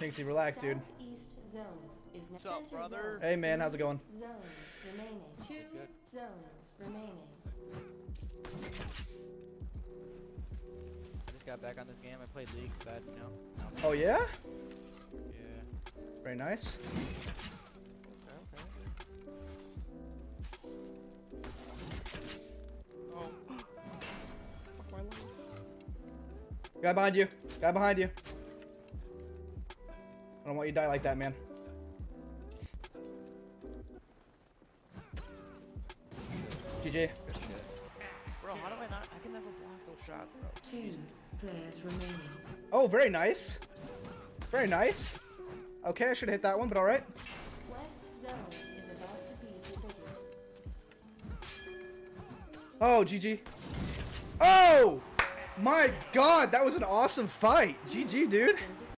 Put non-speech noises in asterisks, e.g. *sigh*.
Pinksy, relax, dude. Southeast zone is What's up, center brother? Hey, man, how's it going? Zones remaining. Two zones remaining. I just got back on this game. I played League, but you know. no. Oh, yeah? Yeah. Very nice. Okay, okay. Oh. *gasps* Fuck my life. Guy behind you. Guy behind you. I don't want you to die like that, man. GG. Bro, how do I not? I can never block those shots, bro. Two players remaining. Oh, very nice. Very nice. Okay, I should have hit that one, but alright. West zone is about to be triggered. Oh, GG. Oh! My god, that was an awesome fight. GG, dude.